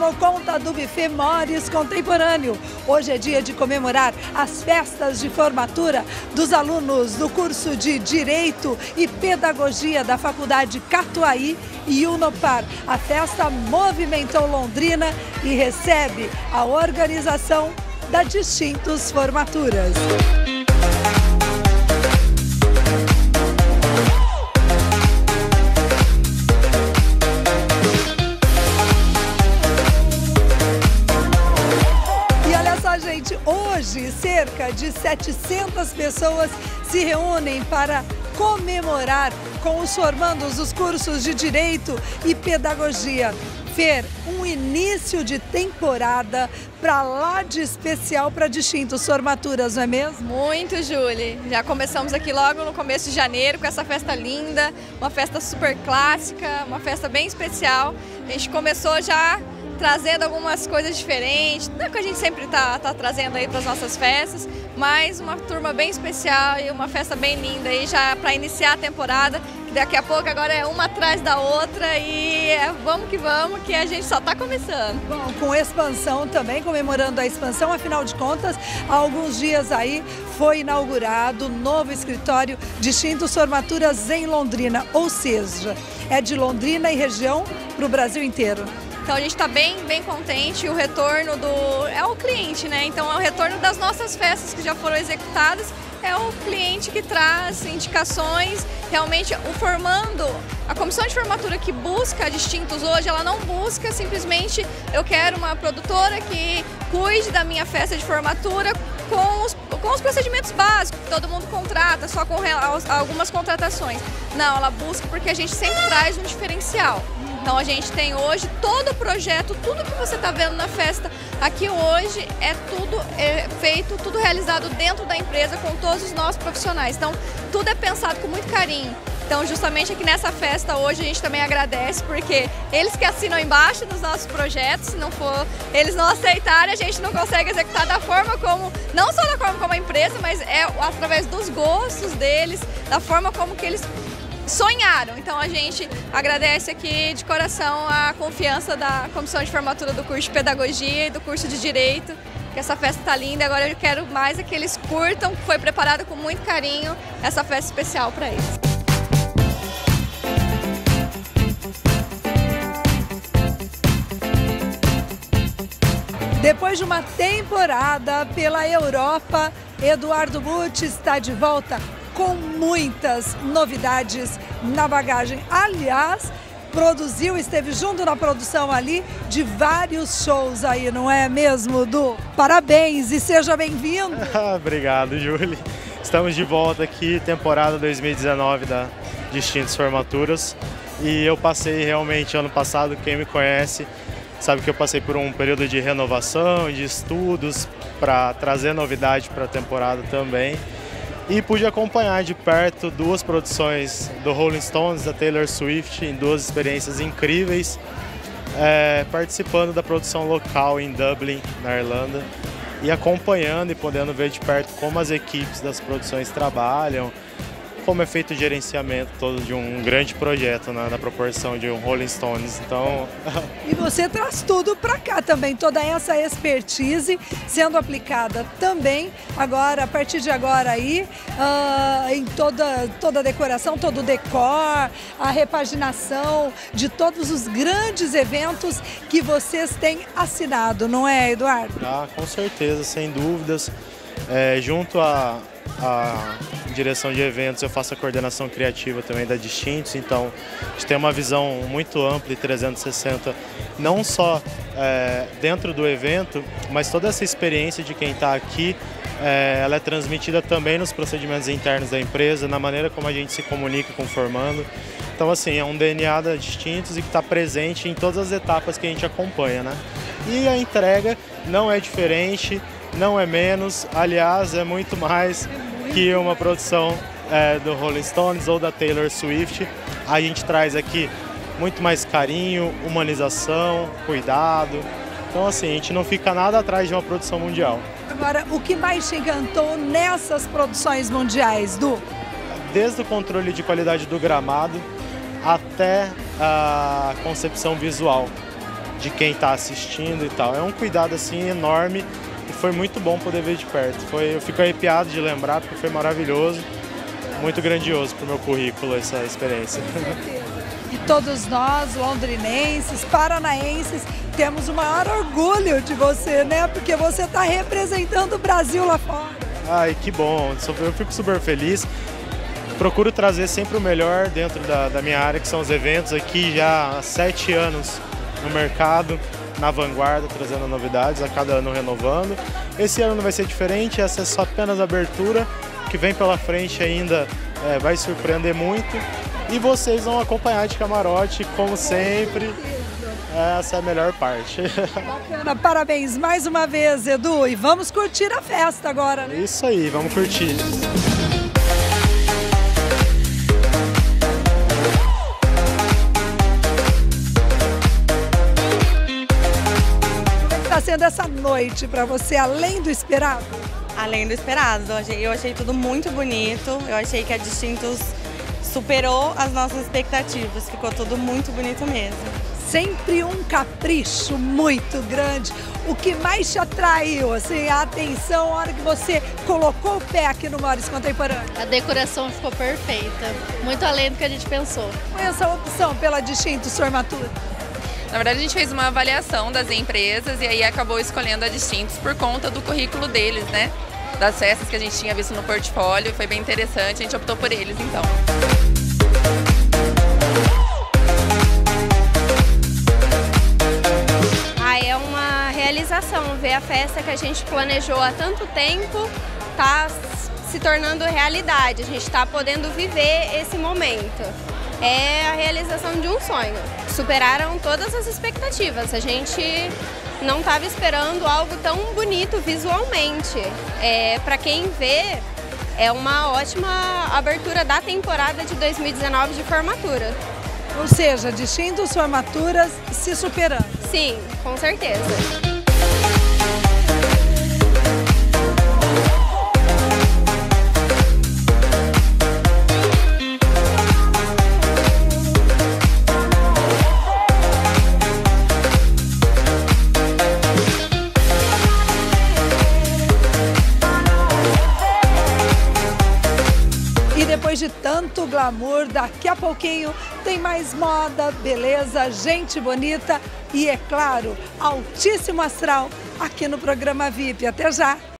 Tomou conta do buffet Mores Contemporâneo. Hoje é dia de comemorar as festas de formatura dos alunos do curso de Direito e Pedagogia da Faculdade Catuaí e Unopar. A festa movimentou Londrina e recebe a organização da Distintos Formaturas. Hoje cerca de 700 pessoas se reúnem para comemorar com os formandos dos cursos de Direito e Pedagogia. Fer, um início de temporada para lá de especial para distintos formaturas, não é mesmo? Muito, Julie. Já começamos aqui logo no começo de janeiro com essa festa linda, uma festa super clássica, uma festa bem especial. A gente começou já trazendo algumas coisas diferentes, não é que a gente sempre está tá trazendo aí para as nossas festas, mas uma turma bem especial e uma festa bem linda aí já para iniciar a temporada, que daqui a pouco agora é uma atrás da outra e é, vamos que vamos, que a gente só está começando. Bom, com expansão também, comemorando a expansão, afinal de contas, há alguns dias aí foi inaugurado o novo escritório Distintos Formaturas em Londrina, ou seja, é de Londrina e região para o Brasil inteiro. Então a gente está bem, bem contente. O retorno do. é o cliente, né? Então é o retorno das nossas festas que já foram executadas. É o cliente que traz indicações. Realmente, o formando, a comissão de formatura que busca distintos hoje, ela não busca simplesmente eu quero uma produtora que cuide da minha festa de formatura com os, com os procedimentos básicos, que todo mundo contrata, só com algumas contratações. Não, ela busca porque a gente sempre traz um diferencial. Então a gente tem hoje todo o projeto, tudo que você está vendo na festa aqui hoje é tudo é feito, tudo realizado dentro da empresa com todos os nossos profissionais. Então tudo é pensado com muito carinho. Então, justamente aqui nessa festa hoje a gente também agradece, porque eles que assinam embaixo dos nossos projetos, se não for eles não aceitarem, a gente não consegue executar da forma como, não só da forma como a empresa, mas é através dos gostos deles, da forma como que eles sonharam. Então a gente agradece aqui de coração a confiança da comissão de formatura do curso de Pedagogia e do curso de Direito, que essa festa está linda. Agora eu quero mais é que eles curtam, foi preparada com muito carinho essa festa especial para eles. Depois de uma temporada pela Europa, Eduardo Butti está de volta com muitas novidades na bagagem. Aliás, produziu, esteve junto na produção ali de vários shows aí, não é mesmo, Du? Parabéns e seja bem-vindo. Obrigado, Júlia. Estamos de volta aqui, temporada 2019 da Distintas Formaturas. E eu passei realmente ano passado, quem me conhece, sabe que eu passei por um período de renovação, de estudos, para trazer novidade para a temporada também e pude acompanhar de perto duas produções do Rolling Stones, da Taylor Swift, em duas experiências incríveis, é, participando da produção local em Dublin, na Irlanda, e acompanhando e podendo ver de perto como as equipes das produções trabalham, como é feito o gerenciamento todo de um grande projeto né, na proporção de um Rolling Stones. Então. e você traz tudo para cá também, toda essa expertise sendo aplicada também agora, a partir de agora aí, uh, em toda, toda a decoração, todo o decor, a repaginação de todos os grandes eventos que vocês têm assinado, não é, Eduardo? Ah, com certeza, sem dúvidas. É, junto a, a direção de eventos, eu faço a coordenação criativa também da Distintos, então a gente tem uma visão muito ampla e 360, não só é, dentro do evento, mas toda essa experiência de quem está aqui, é, ela é transmitida também nos procedimentos internos da empresa, na maneira como a gente se comunica com o formando. Então, assim, é um DNA da Distintos e que está presente em todas as etapas que a gente acompanha, né? E a entrega não é diferente, não é menos, aliás, é muito mais que uma produção é, do Rolling Stones ou da Taylor Swift. A gente traz aqui muito mais carinho, humanização, cuidado. Então, assim, a gente não fica nada atrás de uma produção mundial. Agora, o que mais te encantou nessas produções mundiais, Du? Desde o controle de qualidade do gramado até a concepção visual. de quem está assistindo e tal. É um cuidado assim enorme foi muito bom poder ver de perto. Foi, eu fico arrepiado de lembrar porque foi maravilhoso, muito grandioso para o meu currículo essa experiência. E todos nós, londrinenses, paranaenses, temos o maior orgulho de você, né? Porque você está representando o Brasil lá fora. Ai, que bom, eu fico super feliz. Procuro trazer sempre o melhor dentro da, da minha área, que são os eventos aqui já há sete anos no mercado, na vanguarda, trazendo novidades, a cada ano renovando. Esse ano não vai ser diferente, essa é só apenas a abertura, que vem pela frente ainda é, vai surpreender muito. E vocês vão acompanhar de camarote, como sempre. Essa é a melhor parte. Bacana, parabéns mais uma vez, Edu. E vamos curtir a festa agora, né? Isso aí, vamos curtir. Está sendo essa noite para você, além do esperado? Além do esperado. Eu achei tudo muito bonito. Eu achei que a Distintos superou as nossas expectativas. Ficou tudo muito bonito mesmo. Sempre um capricho muito grande. O que mais te atraiu, assim, a atenção, a hora que você colocou o pé aqui no Mores Contemporâneo? A decoração ficou perfeita, muito além do que a gente pensou. Foi essa opção pela Distintos Formatura? Na verdade, a gente fez uma avaliação das empresas e aí acabou escolhendo a Distintos por conta do currículo deles, né? Das festas que a gente tinha visto no portfólio, foi bem interessante, a gente optou por eles então. Ah, é uma realização ver a festa que a gente planejou há tanto tempo tá se tornando realidade, a gente está podendo viver esse momento. É a realização de um sonho superaram todas as expectativas. A gente não estava esperando algo tão bonito visualmente. É, Para quem vê, é uma ótima abertura da temporada de 2019 de formatura. Ou seja, distintas formaturas se superando. Sim, com certeza. Depois de tanto glamour, daqui a pouquinho tem mais moda, beleza, gente bonita e, é claro, altíssimo astral aqui no programa VIP. Até já!